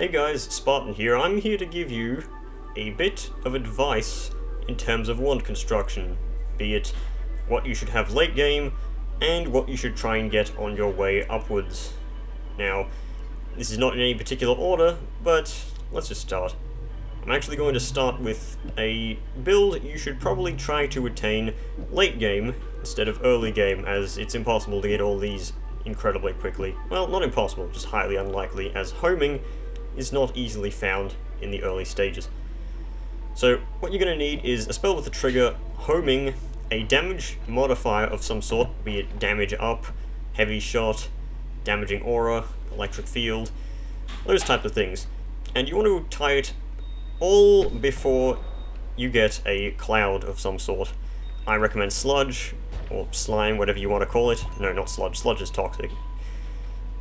Hey guys, Spartan here. I'm here to give you a bit of advice in terms of wand construction, be it what you should have late game and what you should try and get on your way upwards. Now, this is not in any particular order, but let's just start. I'm actually going to start with a build you should probably try to attain late game instead of early game, as it's impossible to get all these incredibly quickly. Well, not impossible, just highly unlikely, as homing is not easily found in the early stages. So what you're going to need is a spell with the trigger homing, a damage modifier of some sort, be it damage up, heavy shot, damaging aura, electric field, those types of things. And you want to tie it all before you get a cloud of some sort. I recommend sludge, or slime, whatever you want to call it. No, not sludge, sludge is toxic.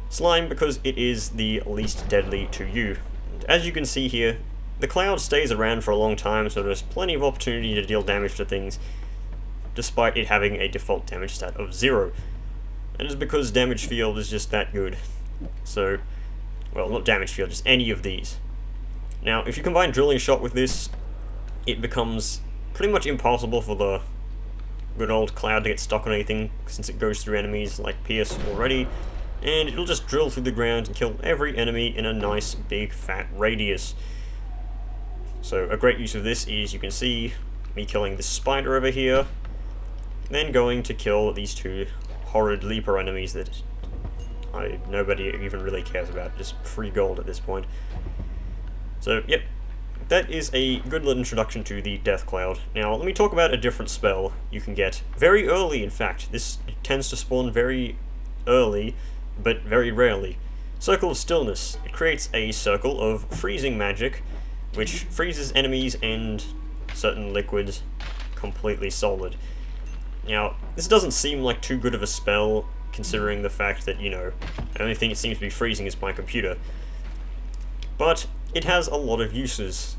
Slime because it is the least deadly to you. As you can see here, the cloud stays around for a long time, so there's plenty of opportunity to deal damage to things, despite it having a default damage stat of zero. And it's because damage field is just that good. So, well, not damage field, just any of these. Now, if you combine drilling shot with this, it becomes pretty much impossible for the good old cloud to get stuck on anything, since it goes through enemies like Pierce already, and it'll just drill through the ground and kill every enemy in a nice big fat radius. So a great use of this is, you can see, me killing this spider over here, then going to kill these two horrid leaper enemies that I nobody even really cares about, just free gold at this point. So, yep, that is a good little introduction to the Death Cloud. Now, let me talk about a different spell you can get very early, in fact. This tends to spawn very early, but very rarely. Circle of Stillness. It creates a circle of freezing magic, which freezes enemies and certain liquids completely solid. Now, this doesn't seem like too good of a spell, considering the fact that, you know, the only thing it seems to be freezing is my computer. But it has a lot of uses,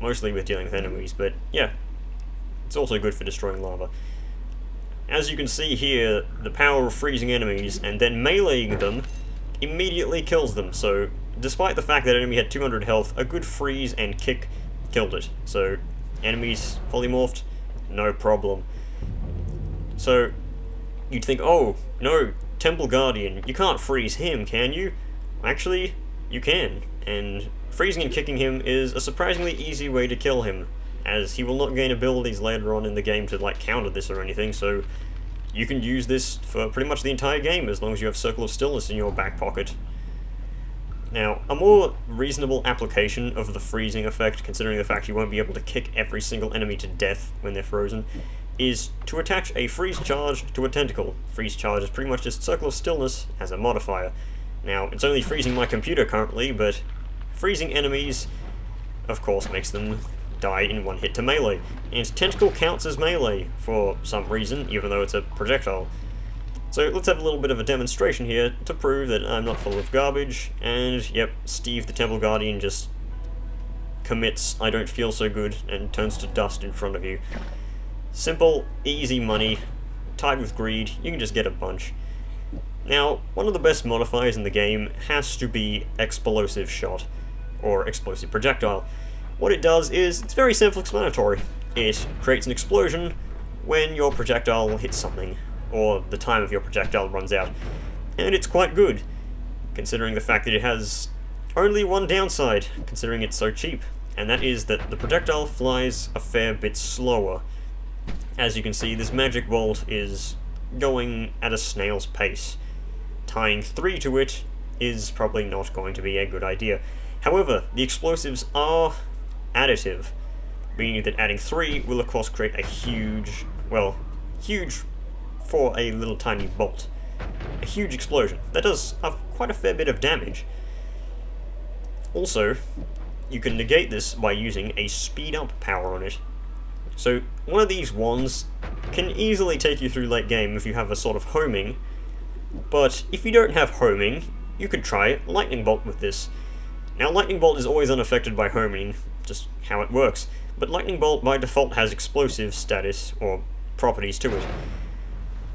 mostly with dealing with enemies, but yeah, it's also good for destroying lava. As you can see here, the power of freezing enemies and then meleeing them immediately kills them, so despite the fact that enemy had 200 health, a good freeze and kick killed it. So, enemies polymorphed, no problem. So, you'd think, oh, no, Temple Guardian, you can't freeze him, can you? Actually, you can, and freezing and kicking him is a surprisingly easy way to kill him, as he will not gain abilities later on in the game to like counter this or anything, so you can use this for pretty much the entire game as long as you have Circle of Stillness in your back pocket. Now, a more reasonable application of the freezing effect, considering the fact you won't be able to kick every single enemy to death when they're frozen, is to attach a freeze charge to a tentacle. Freeze charge is pretty much just Circle of Stillness as a modifier. Now, it's only freezing my computer currently, but freezing enemies, of course, makes them die in one hit to melee. And tentacle counts as melee for some reason, even though it's a projectile. So let's have a little bit of a demonstration here to prove that I'm not full of garbage, and yep, Steve the Temple Guardian just commits I don't feel so good and turns to dust in front of you. Simple, easy money, tied with greed, you can just get a bunch. Now, one of the best modifiers in the game has to be Explosive Shot, or Explosive Projectile. What it does is, it's very self-explanatory. It creates an explosion when your projectile hits something, or the time of your projectile runs out. And it's quite good, considering the fact that it has only one downside, considering it's so cheap, and that is that the projectile flies a fair bit slower. As you can see, this magic bolt is going at a snail's pace. Tying three to it is probably not going to be a good idea. However, the explosives are additive, meaning that adding three will of course create a huge, well, huge for a little tiny bolt. A huge explosion. That does quite a fair bit of damage. Also, you can negate this by using a speed up power on it. So, one of these wands can easily take you through late game if you have a sort of homing, but if you don't have homing, you could try Lightning Bolt with this. Now, Lightning Bolt is always unaffected by homing, just how it works, but Lightning Bolt by default has explosive status, or properties to it.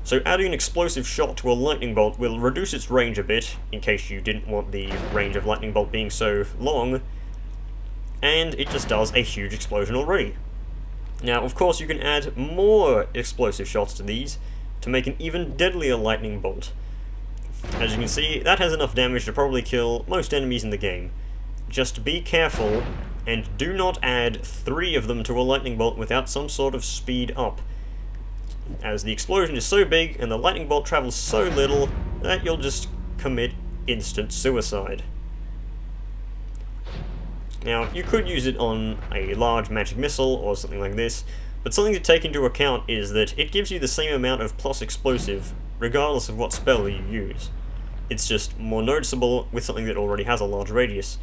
So adding an explosive shot to a lightning bolt will reduce its range a bit, in case you didn't want the range of lightning bolt being so long, and it just does a huge explosion already. Now, of course, you can add more explosive shots to these to make an even deadlier lightning bolt. As you can see, that has enough damage to probably kill most enemies in the game. Just be careful, and do not add three of them to a lightning bolt without some sort of speed up, as the explosion is so big and the lightning bolt travels so little that you'll just commit instant suicide. Now, you could use it on a large magic missile or something like this, but something to take into account is that it gives you the same amount of plus explosive regardless of what spell you use. It's just more noticeable with something that already has a large radius.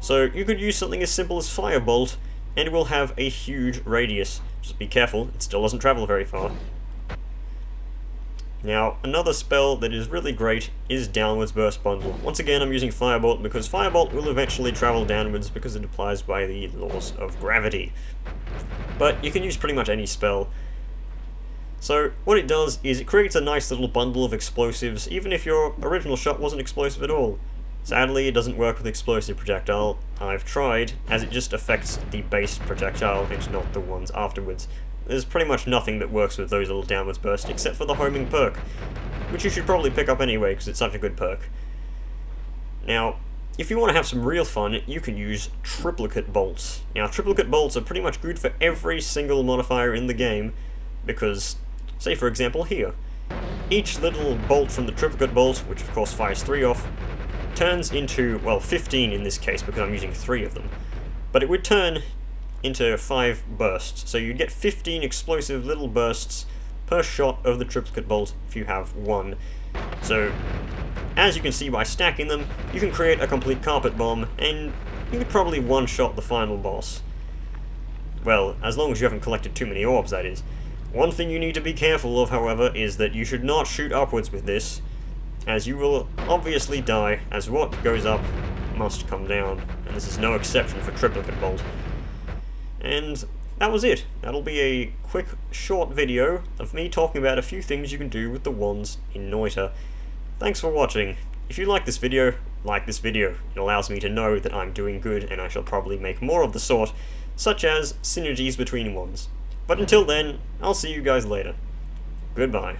So you could use something as simple as Firebolt, and it will have a huge radius. Just be careful, it still doesn't travel very far. Now, another spell that is really great is Downwards Burst Bundle. Once again, I'm using Firebolt because Firebolt will eventually travel downwards because it applies by the laws of gravity. But you can use pretty much any spell. So, what it does is it creates a nice little bundle of explosives, even if your original shot wasn't explosive at all. Sadly, it doesn't work with explosive projectile. I've tried, as it just affects the base projectile and not the ones afterwards. There's pretty much nothing that works with those little downwards bursts, except for the homing perk, which you should probably pick up anyway, because it's such a good perk. Now, if you want to have some real fun, you can use triplicate bolts. Now, triplicate bolts are pretty much good for every single modifier in the game, because, say for example here, each little bolt from the triplicate bolt, which of course fires three off, turns into, well, 15 in this case because I'm using three of them. But it would turn into five bursts, so you'd get 15 explosive little bursts per shot of the triplicate bolt if you have one. So, as you can see by stacking them, you can create a complete carpet bomb, and you could probably one-shot the final boss. Well, as long as you haven't collected too many orbs, that is. One thing you need to be careful of, however, is that you should not shoot upwards with this, as you will obviously die, as what goes up must come down, and this is no exception for triplicate bolt. And that was it. That'll be a quick, short video of me talking about a few things you can do with the wands in Noita. Thanks for watching. If you like this video, like this video. It allows me to know that I'm doing good and I shall probably make more of the sort, such as synergies between wands. But until then, I'll see you guys later. Goodbye.